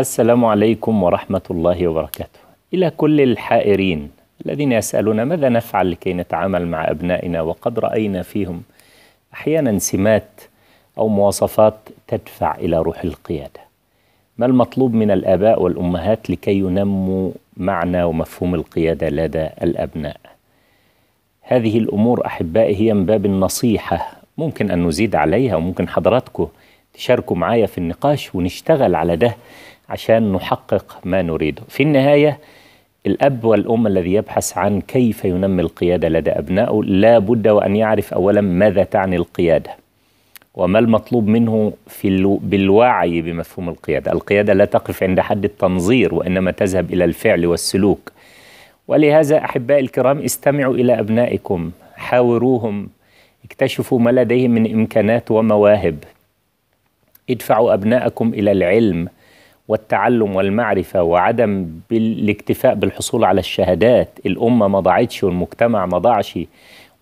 السلام عليكم ورحمة الله وبركاته. إلى كل الحائرين الذين يسألون ماذا نفعل لكي نتعامل مع أبنائنا وقد رأينا فيهم أحيانا سمات أو مواصفات تدفع إلى روح القيادة. ما المطلوب من الآباء والأمهات لكي ينموا معنى ومفهوم القيادة لدى الأبناء؟ هذه الأمور أحبائي هي من باب النصيحة ممكن أن نزيد عليها وممكن حضراتكم تشاركوا معايا في النقاش ونشتغل على ده عشان نحقق ما نريده. في النهاية الأب والأم الذي يبحث عن كيف ينمي القيادة لدى أبنائه لا بد وأن يعرف أولا ماذا تعني القيادة وما المطلوب منه في ألو... بالوعي بمفهوم القيادة. القيادة لا تقف عند حد التنظير وإنما تذهب إلى الفعل والسلوك. ولهذا أحبائي الكرام استمعوا إلى أبنائكم حاوروهم اكتشفوا ما لديهم من إمكانات ومواهب. ادفعوا أبنائكم إلى العلم والتعلم والمعرفة وعدم بالاكتفاء بالحصول على الشهادات. الأمة ما ضاعتش والمجتمع ما ضاعش.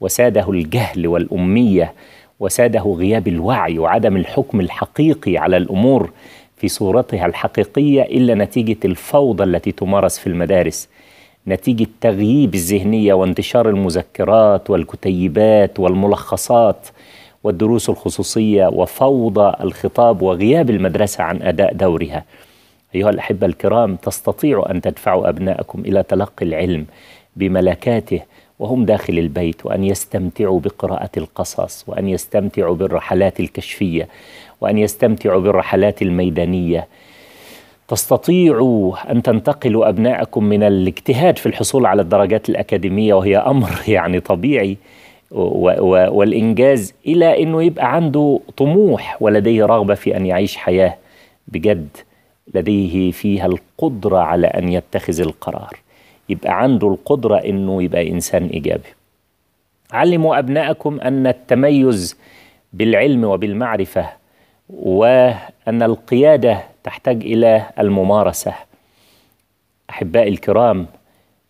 وساده الجهل والأمية. وساده غياب الوعي وعدم الحكم الحقيقي على الأمور في صورتها الحقيقية إلا نتيجة الفوضى التي تمارس في المدارس. نتيجة تغييب الذهنية وانتشار المذكرات والكتيبات والملخصات والدروس الخصوصية وفوضى الخطاب وغياب المدرسة عن أداء دورها. أيها الأحبة الكرام تستطيعوا أن تدفعوا أبنائكم إلى تلقي العلم بملكاته وهم داخل البيت وأن يستمتعوا بقراءة القصص وأن يستمتعوا بالرحلات الكشفية وأن يستمتعوا بالرحلات الميدانية. تستطيعوا أن تنتقلوا أبنائكم من الاجتهاد في الحصول على الدرجات الأكاديمية وهي أمر يعني طبيعي والإنجاز إلى أنه يبقى عنده طموح ولديه رغبة في أن يعيش حياة بجد. لديه فيها القدرة على أن يتخذ القرار. يبقى عنده القدرة أنه يبقى إنسان إيجابي. علموا أبنائكم أن التميز بالعلم وبالمعرفة وأن القيادة تحتاج إلى الممارسة. أحبائي الكرام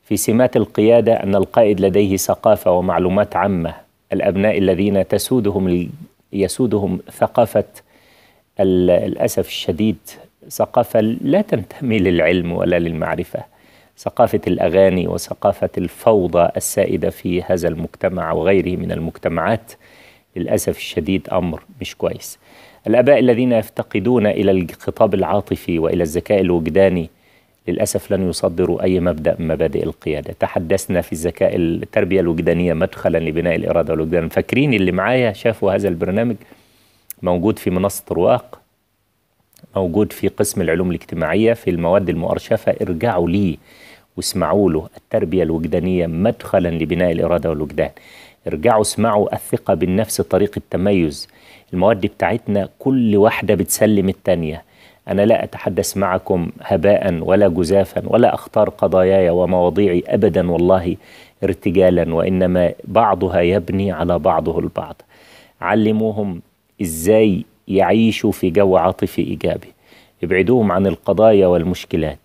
في سمات القيادة أن القائد لديه ثقافة ومعلومات عامة. الأبناء الذين تسودهم يسودهم ثقافة الأسف الشديد ثقافة لا تنتمي للعلم ولا للمعرفة. ثقافة الأغاني وثقافة الفوضى السائدة في هذا المجتمع وغيره من المجتمعات للأسف الشديد أمر مش كويس. الآباء الذين يفتقدون إلى الخطاب العاطفي وإلى الذكاء الوجداني للأسف لن يصدروا أي مبدأ من مبادئ القيادة. تحدثنا في الذكاء التربية الوجدانية مدخلا لبناء الإرادة والوجدان. فاكرين اللي معايا شافوا هذا البرنامج؟ موجود في منصة رواق. موجود في قسم العلوم الاجتماعية في المواد المؤرشفة. ارجعوا ليه واسمعوا له. التربية الوجدانية مدخلا لبناء الإرادة والوجدان. ارجعوا اسمعوا الثقة بالنفس طريق التميز. المواد بتاعتنا كل واحدة بتسلم التانية. أنا لا أتحدث معكم هباء ولا جزافا ولا أختار قضاياي ومواضيعي أبدا والله ارتجالا وإنما بعضها يبني على بعضه البعض. علموهم إزاي يعيشوا في جو عاطفي إيجابي. ابعدوهم عن القضايا والمشكلات.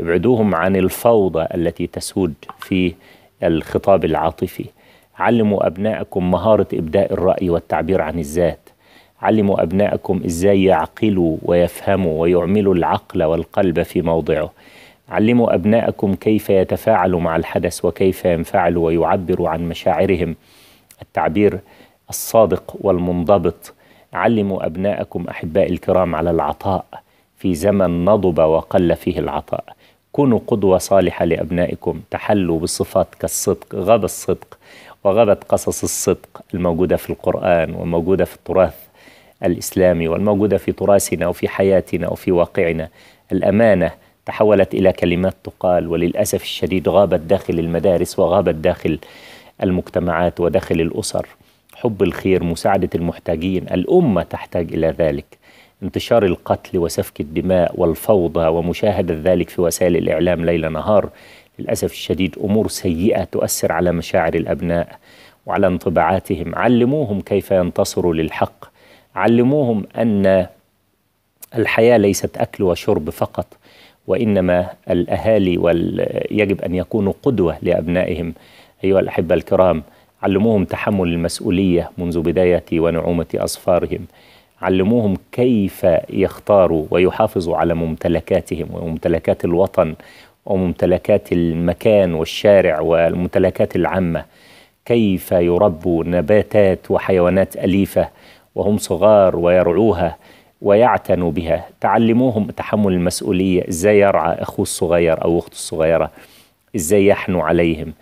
ابعدوهم عن الفوضى التي تسود في الخطاب العاطفي. علموا أبنائكم مهارة إبداء الرأي والتعبير عن الذات. علموا أبنائكم إزاي يعقلوا ويفهموا ويعملوا العقل والقلب في موضعه. علموا أبنائكم كيف يتفاعلوا مع الحدث وكيف ينفعلوا ويعبروا عن مشاعرهم. التعبير الصادق والمنضبط علموا أبنائكم أحبائي الكرام على العطاء في زمن نضب وقل فيه العطاء. كونوا قدوة صالحة لأبنائكم تحلوا بصفات كالصدق غاب الصدق وغابت قصص الصدق الموجودة في القرآن وموجودة في التراث الإسلامي والموجودة في تراثنا وفي حياتنا وفي واقعنا. الأمانة تحولت إلى كلمات تقال وللأسف الشديد غابت داخل المدارس وغابت داخل المجتمعات وداخل الأسر. حب الخير مساعدة المحتاجين. الأمة تحتاج إلى ذلك. انتشار القتل وسفك الدماء والفوضى ومشاهدة ذلك في وسائل الإعلام ليل نهار للأسف الشديد أمور سيئة تؤثر على مشاعر الأبناء وعلى انطباعاتهم. علموهم كيف ينتصروا للحق. علموهم أن الحياة ليست أكل وشرب فقط وإنما الأهالي وال... يجب أن يكونوا قدوة لأبنائهم. أيها الأحبة الكرام علموهم تحمل المسؤولية منذ بداية ونعومة أظفارهم علموهم كيف يختاروا ويحافظوا على ممتلكاتهم وممتلكات الوطن وممتلكات المكان والشارع والممتلكات العامة. كيف يربوا نباتات وحيوانات أليفة وهم صغار ويرعوها ويعتنوا بها. تعلموهم تحمل المسؤولية. إزاي يرعى أخوه الصغير أو أخته الصغيرة؟ إزاي يحنوا عليهم؟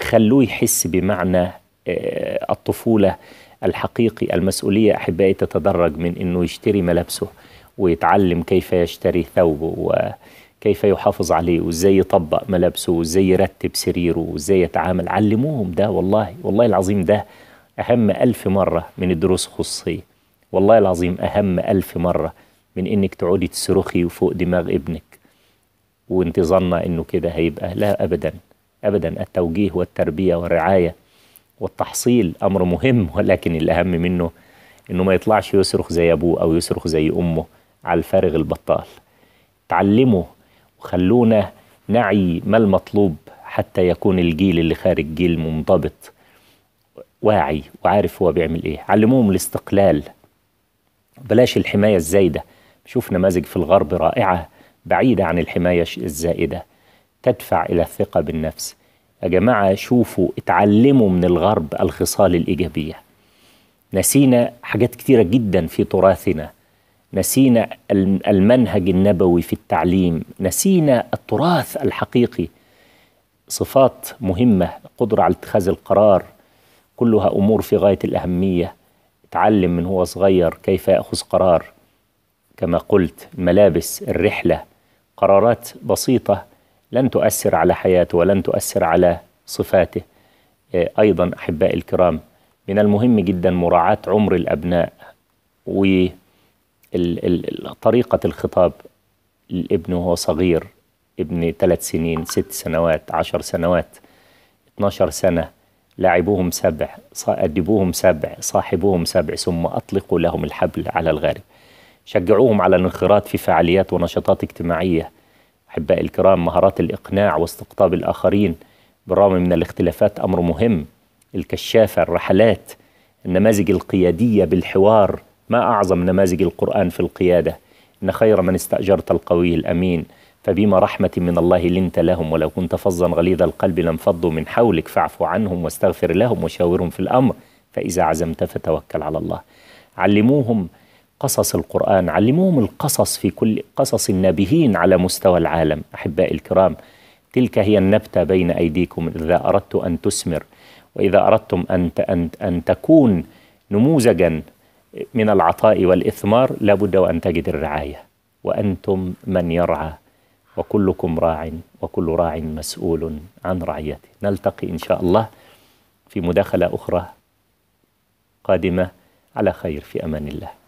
خلوه يحس بمعنى آه، الطفولة الحقيقي المسؤولية أحبائي تتدرج من أنه يشتري ملابسه ويتعلم كيف يشتري ثوبه وكيف يحافظ عليه وإزاي يطبق ملابسه وإزاي يرتب سريره وإزاي يتعامل. علموهم ده والله والله العظيم ده أهم ألف مرة من الدروس الخصوصية والله العظيم أهم ألف مرة من إنك تقعدي تصرخي وفوق دماغ ابنك وانت إنه كده هيبقى. لا أبدا. أبدا التوجيه والتربية والرعاية والتحصيل أمر مهم ولكن الأهم منه إنه ما يطلعش يصرخ زي أبوه أو يصرخ زي أمه على الفارغ البطال. تعلموا وخلونا نعي ما المطلوب حتى يكون الجيل اللي خارج جيل منضبط واعي وعارف هو بيعمل إيه. علموهم الاستقلال. بلاش الحماية الزايدة. شوف نماذج في الغرب رائعة بعيدة عن الحماية الزائدة. تدفع إلى الثقة بالنفس. يا جماعة شوفوا اتعلموا من الغرب الخصال الإيجابية. نسينا حاجات كتيرة جدا في تراثنا. نسينا المنهج النبوي في التعليم. نسينا التراث الحقيقي. صفات مهمة قدرة على اتخاذ القرار. كلها أمور في غاية الأهمية. تعلم من هو صغير كيف يأخذ قرار. كما قلت الملابس الرحلة. قرارات بسيطة لن تؤثر على حياته ولن تؤثر على صفاته. آه، أيضا أحبائي الكرام من المهم جدا مراعاة عمر الأبناء وطريقة الخطاب الابن وهو صغير ابن ثلاث سنين ست سنوات عشر سنوات 12 سنة لاعبوهم سبع أدبوهم سبع صاحبوهم سبع ثم أطلقوا لهم الحبل على الغارب. شجعوهم على الانخراط في فعاليات ونشاطات اجتماعية أحبائي الكرام مهارات الإقناع واستقطاب الآخرين بالرغم من الاختلافات أمر مهم. الكشافة الرحلات النماذج القيادية بالحوار ما أعظم نماذج القرآن في القيادة. إن خير من استأجرت القوي الأمين فبما رحمة من الله لنت لهم ولو كنت فظا غليظ القلب لانفضوا من حولك فاعف عنهم واستغفر لهم وشاورهم في الأمر فإذا عزمت فتوكل على الله. علموهم قصص القرآن علموهم القصص في كل قصص النابهين على مستوى العالم. أحبائي الكرام تلك هي النبتة بين أيديكم. إذا أردت أن تثمر وإذا أردتم أن, أن, أن تكون نموذجا من العطاء والإثمار لابد وأن تجد الرعاية. وأنتم من يرعى وكلكم راع وكل راع مسؤول عن رعيته. نلتقي إن شاء الله في مداخلة أخرى قادمة على خير في أمان الله.